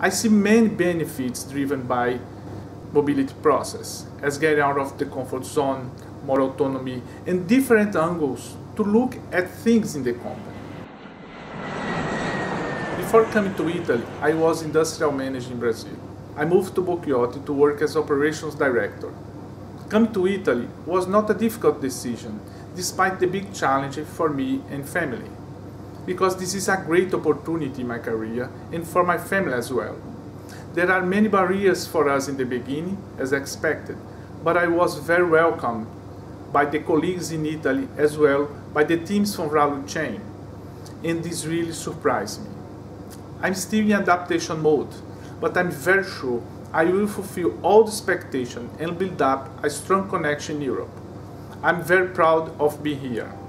I see many benefits driven by mobility process, as getting out of the comfort zone, more autonomy, and different angles to look at things in the company. Before coming to Italy, I was industrial manager in Brazil. I moved to Bocchiotti to work as operations director. Coming to Italy was not a difficult decision, despite the big challenge for me and family, because this is a great opportunity in my career and for my family as well. There are many barriers for us in the beginning, as expected, but I was very welcomed by the colleagues in Italy as well by the teams from value chain, and this really surprised me. I'm still in adaptation mode, but I'm very sure I will fulfill all the expectations and build up a strong connection in Europe. I'm very proud of being here.